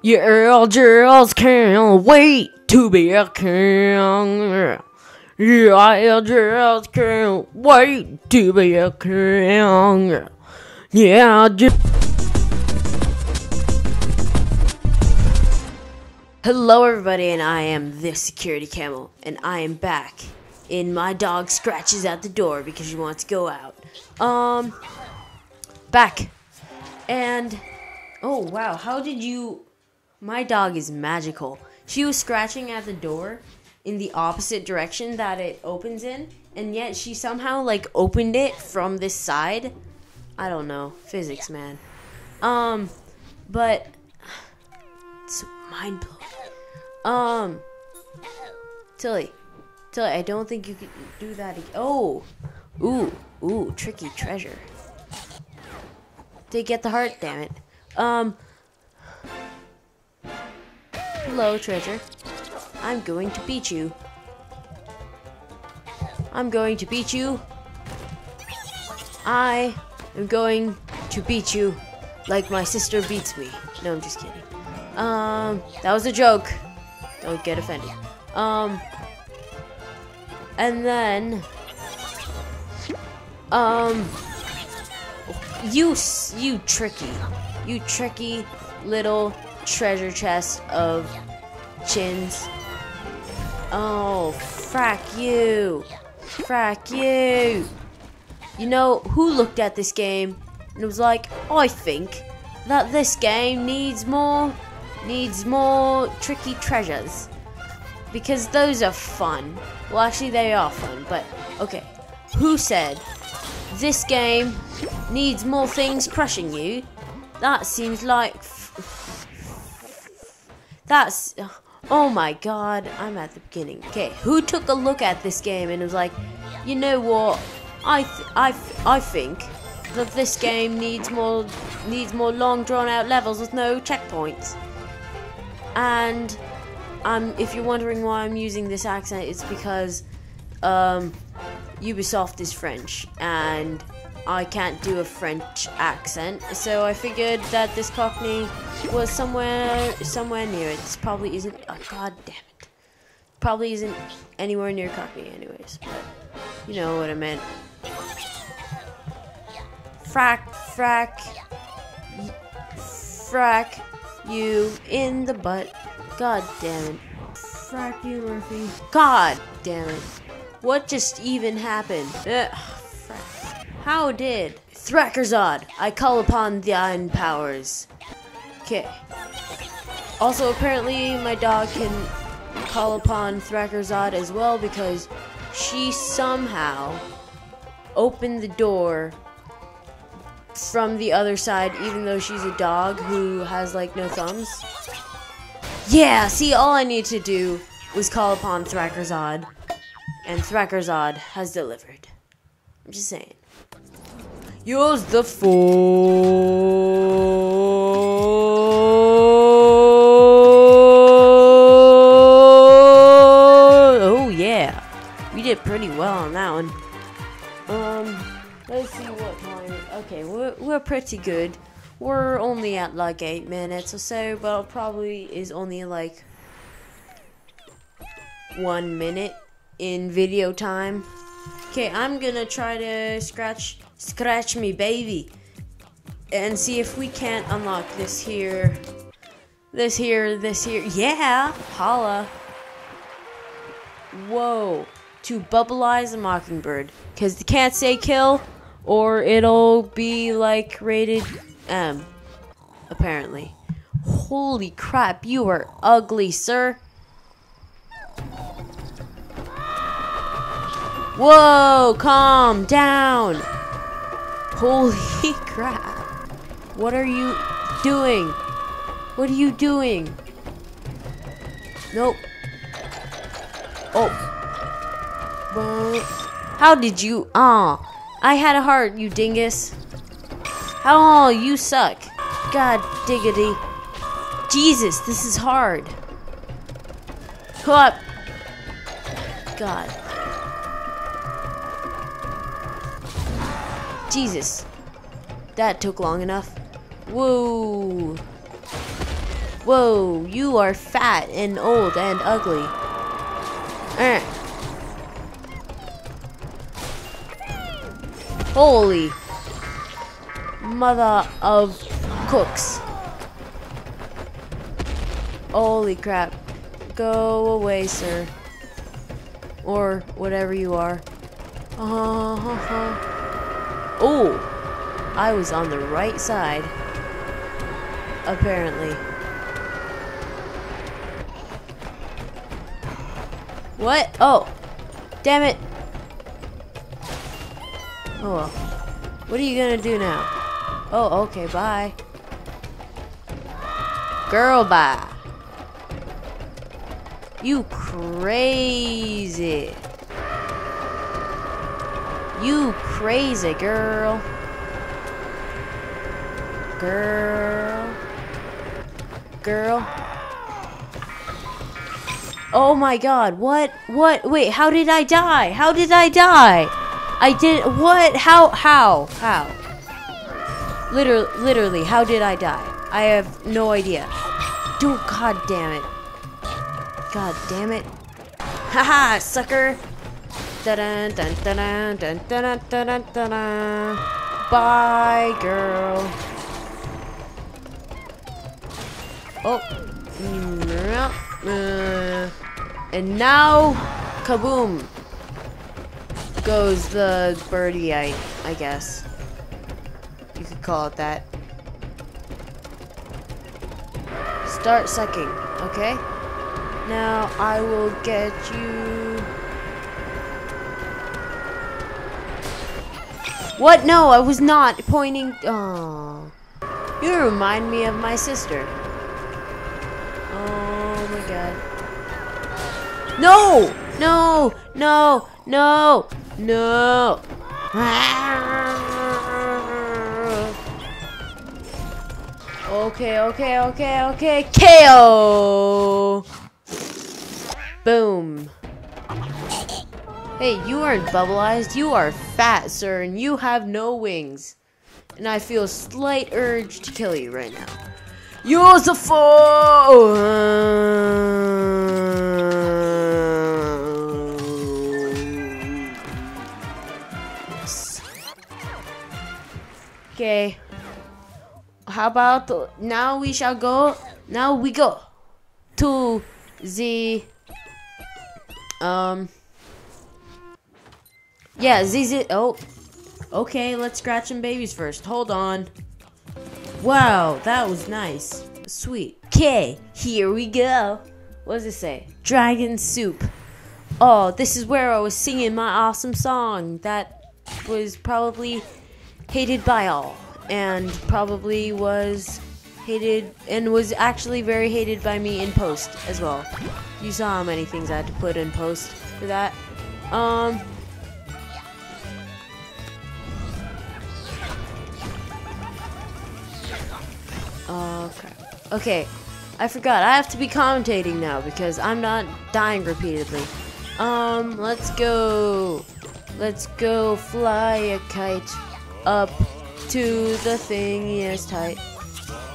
Yeah, just can't wait to be a king. Yeah, I just can't wait to be a king. Yeah. Hello, everybody, and I am the security camel, and I am back. And my dog scratches at the door because she wants to go out. Um, back. And, oh wow, how did you. My dog is magical. She was scratching at the door in the opposite direction that it opens in, and yet she somehow, like, opened it from this side. I don't know. Physics, man. Um, but. It's mind blowing. Um, Tilly, Tilly, I don't think you can do that again. Oh, ooh, ooh, tricky treasure. Did get the heart? Damn it. Um, hello, treasure. I'm going to beat you. I'm going to beat you. I am going to beat you like my sister beats me. No, I'm just kidding. Um, that was a joke. Don't get offended. Um, and then, um, you, you tricky, you tricky little treasure chest of chins. Oh, frack you, frack you. You know who looked at this game and was like, I think that this game needs more needs more tricky treasures because those are fun. Well, actually, they are fun, but okay. Who said this game needs more things crushing you? That seems like. That's. Oh my god, I'm at the beginning. Okay, who took a look at this game and was like, you know what? I, I, I think that this game needs more needs more long drawn out levels with no checkpoints. And um, if you're wondering why I'm using this accent, it's because um, Ubisoft is French and I can't do a French accent. So I figured that this Cockney was somewhere somewhere near it. This probably isn't. Oh, God damn it! Probably isn't anywhere near Cockney, anyways. But you know what I meant. Frack, frack, frack you in the butt. God damn it. Frack you, Murfy. God damn it. What just even happened? Ugh, frack. How did? Thrackerzod, I call upon the thine powers. Okay. Also, apparently, my dog can call upon Thrackerzod as well because she somehow opened the door from the other side, even though she's a dog who has like no thumbs. Yeah, see, all I need to do was call upon Thrackerzod, and Thrackerzod has delivered. I'm just saying. Use the phone. Oh yeah, we did pretty well on that one. Um, let's see what time. Okay, we're we're pretty good. We're only at like eight minutes or so, but probably is only like one minute in video time. Okay, I'm gonna try to scratch scratch me baby and see if we can't unlock this here. This here, this here. Yeah, holla. Whoa. To bubbleize a mockingbird. Because you can't say kill, or it'll be like rated M. Apparently. Holy crap, you are ugly, sir. Whoa, calm down. Holy crap. What are you doing? What are you doing? Nope. Oh. How did you? Ah, I had a heart, you dingus. How oh, you suck. God diggity. Jesus, this is hard. Up. God. Jesus. That took long enough. Whoa. Whoa, you are fat and old and ugly. Eh. Holy mother of cooks. Holy crap. Go away, sir. Or whatever you are. Uh -huh. Oh, I was on the right side. Apparently. What? Oh, damn it. Oh well. What are you gonna do now? Oh, okay, bye. Girl, bye. You crazy. You crazy girl. Girl. Girl. Oh my god, what? What? Wait, how did I die? How did I die? I did what? How? How? How? Literally, literally, how did I die? I have no idea. Dude, god damn it. God damn it. Haha, sucker. Dun dun dun dun dun dun dun dun Bye, girl. Oh. Uh, and now, kaboom, goes the birdie, I, I guess. You could call it that. Start sucking, okay? Now I will get you... What? No, I was not pointing... Oh. You remind me of my sister. Oh my god. No! No! No! No! No! Okay, okay, okay, okay. KO! Boom. Hey, you aren't bubbleized. You are fat, sir, and you have no wings. And I feel a slight urge to kill you right now. Use the fool. Okay. How about now we shall go. Now we go to the um yeah, ZZ. Oh, okay. Let's scratch some babies first. Hold on. Wow, that was nice. Sweet. Okay, here we go. What does it say? Dragon soup. Oh, this is where I was singing my awesome song that was probably hated by all and probably was hated and was actually very hated by me in post as well. You saw how many things I had to put in post for that. Um Okay. Okay. I forgot. I have to be commentating now because I'm not dying repeatedly. Um, let's go. Let's go fly a kite up to the thing. Yes, tight.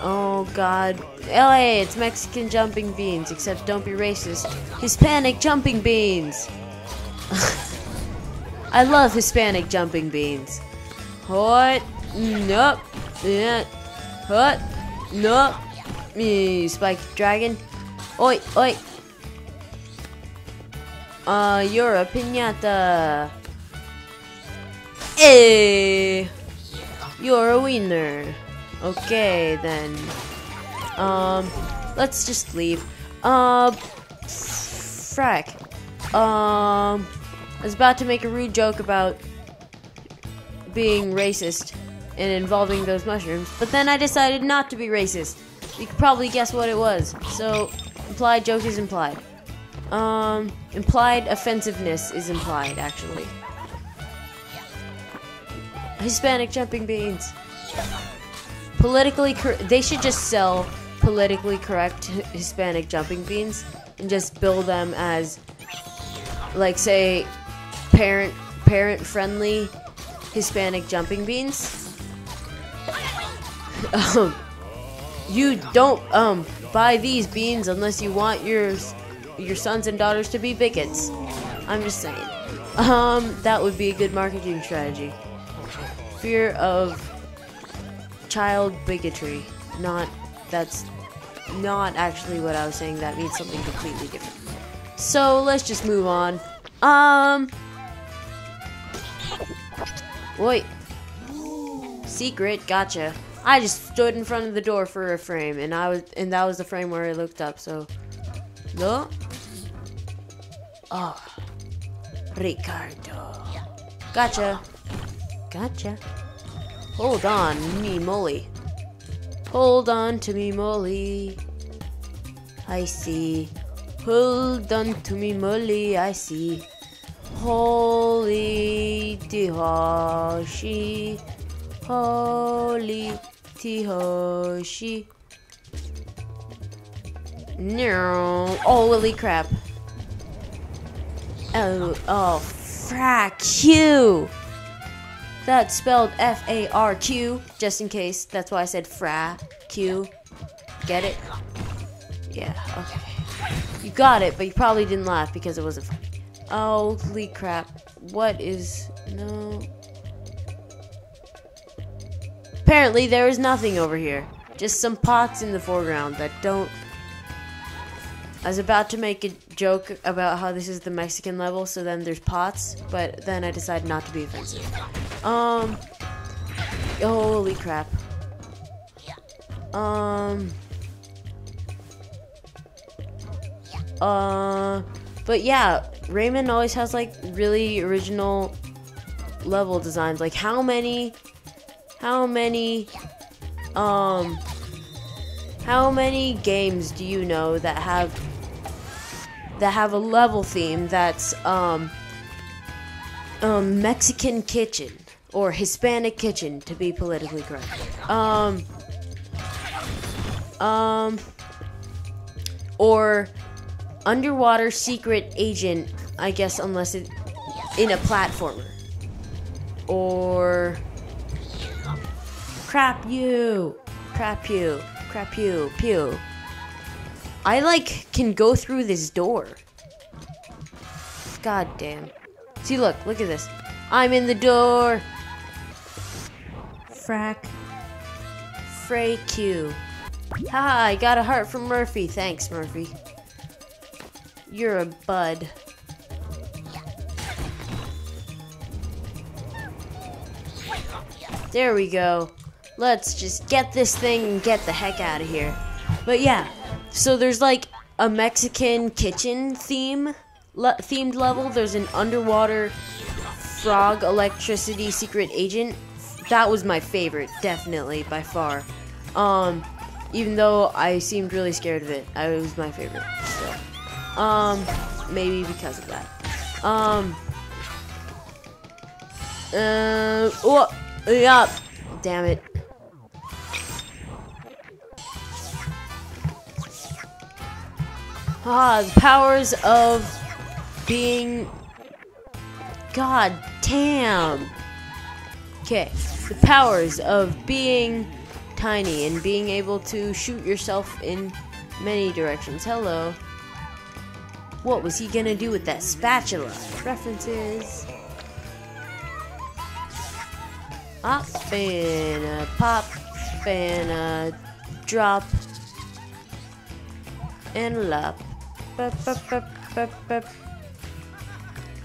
Oh god. LA, it's Mexican jumping beans, except don't be racist. Hispanic jumping beans. I love Hispanic jumping beans. What? Nope. Yeah. What? No. Me, Spike Dragon. Oi, oi. Uh, you're a pinata. Hey. You're a winner. Okay, then. Um, let's just leave. Uh, frack. Um, I was about to make a rude joke about being racist and involving those mushrooms, but then I decided not to be racist. You could probably guess what it was. So, implied joke is implied. Um, implied offensiveness is implied, actually. Hispanic jumping beans. Politically cor- they should just sell politically correct Hispanic jumping beans and just bill them as like say parent parent friendly Hispanic jumping beans. Um, you don't um buy these beans unless you want your your sons and daughters to be bigots. I'm just saying. Um, that would be a good marketing strategy. Fear of child bigotry. Not that's not actually what I was saying. That means something completely different. So let's just move on. Um. Wait. Secret, gotcha. I just stood in front of the door for a frame, and I was, and that was the frame where I looked up. So, no. Oh, ah. Ricardo. Gotcha. Gotcha. Hold on, me moly. Hold on to me moly. I see. Hold on to me moly. I see. Holy Tihoshi. Holy Tihoshi. No. Oh, Holy crap. Oh, oh, frack you. That's spelled F A R Q, just in case. That's why I said fra Q. Get it? Yeah, okay. You got it, but you probably didn't laugh because it wasn't funny. Holy crap. What is. No. Apparently, there is nothing over here. Just some pots in the foreground that don't. I was about to make a joke about how this is the Mexican level, so then there's pots, but then I decided not to be offensive. Um. Holy crap. Um. Uh. But yeah, Rayman always has like really original level designs. Like how many how many um how many games do you know that have that have a level theme that's um um Mexican kitchen or Hispanic kitchen to be politically correct. Um um or underwater secret agent, I guess unless it in a platformer. Or crap you. Crap you. Crap you. Pew. I like can go through this door. God damn. See look, look at this. I'm in the door. Frack. Frey Q. Haha, I got a heart from Murfy. Thanks, Murfy. You're a bud. There we go. Let's just get this thing and get the heck out of here. But yeah, so there's like a Mexican kitchen theme le- themed level. There's an underwater frog electricity secret agent. That was my favorite, definitely by far. Um, even though I seemed really scared of it, it was my favorite. So, um, maybe because of that. Um, uh, oh, yeah, damn it. Ah, the powers of being. God damn. Okay, the powers of being tiny and being able to shoot yourself in many directions. Hello. What was he gonna do with that spatula? References. Up and a pop and a drop and lap.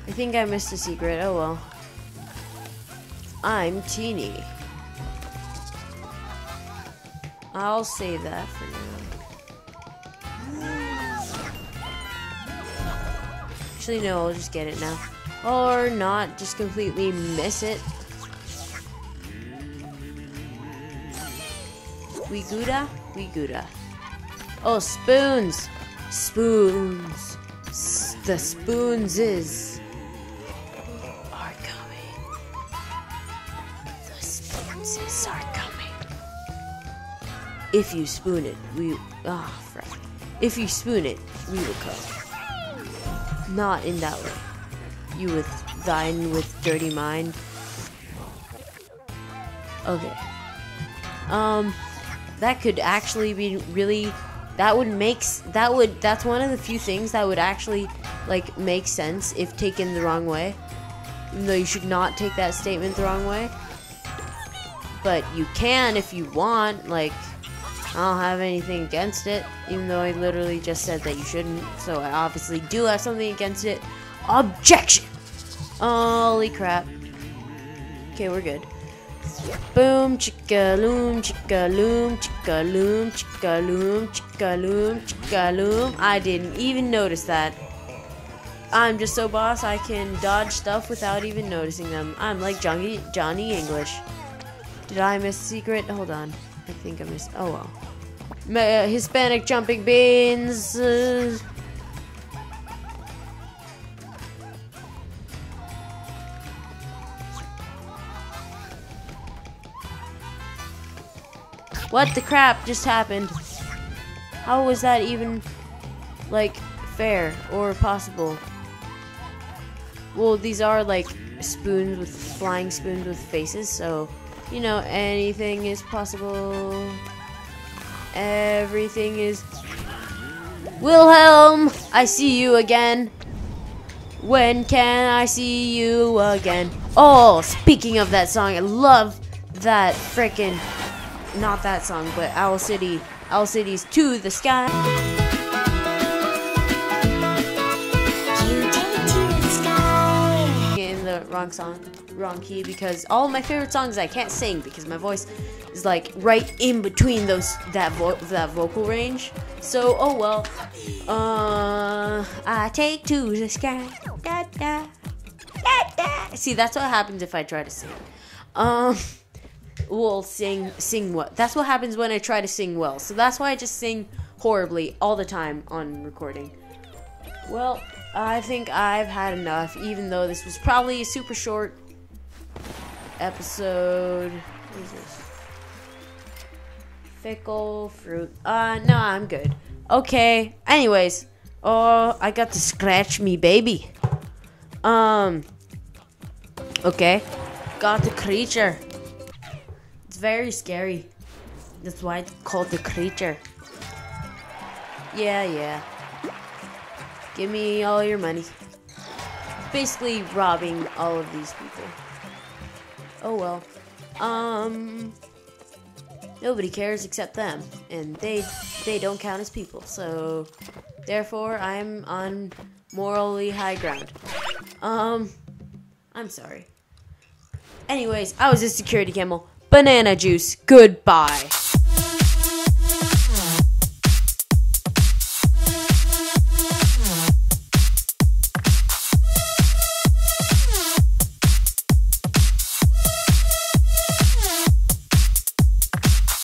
I think I missed a secret. Oh well. I'm teeny. I'll save that for now. Actually, no, I'll just get it now. Or not, just completely miss it. We Gouda. Oh, spoons! Spoons. S the spoons is are coming. The spoons are coming. If you spoon it, we ah oh. If you spoon it, we will come. Not in that way. You with thine with dirty mind. Okay. Um, that could actually be really that would make that would that's one of the few things that would actually like make sense if taken the wrong way. Even though you should not take that statement the wrong way. But you can if you want, like I don't have anything against it, even though I literally just said that you shouldn't. So I obviously do have something against it. Objection! Holy crap. Okay, we're good. Boom, chicka loom, chicka loom, chicka loom, chicka loom, chicka loom, chicka loom. I didn't even notice that. I'm just so boss, I can dodge stuff without even noticing them. I'm like Johnny, Johnny English. Did I miss secret? Hold on. I think I missed. Oh well. Hispanic jumping beans. Uh, what the crap just happened? How was that even, like, fair or possible? Well, these are like spoons with flying spoons with faces, so you know anything is possible. Everything is. Wilhelm, I see you again. When can I see you again? Oh, speaking of that song, I love that frickin' not that song, but Owl City, Owl City's to the sky. You take to the sky. in the wrong song, wrong key because all my favorite songs I can't sing because my voice is like right in between those that vo- that vocal range. So oh well. Uh, I take to the sky. Da, da, da. See, that's what happens if I try to sing. Um, well, sing sing what? That's what happens when I try to sing well. So that's why I just sing horribly all the time on recording. Well, I think I've had enough, even though this was probably a super short episode. What is this? Fickle fruit. Uh, no, I'm good. Okay. Anyways, oh, I got to scratch me baby. Um. Okay. Got the creature. Very scary. That's why it's called the creature. Yeah, yeah. Give me all your money. Basically robbing all of these people. Oh well. Um nobody cares except them and they they don't count as people. So therefore I'm on morally high ground. Um I'm sorry. Anyways, I was a security camel. Banana juice. Goodbye.